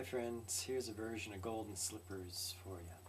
Hi friends, here's a version of Golden Slippers for you.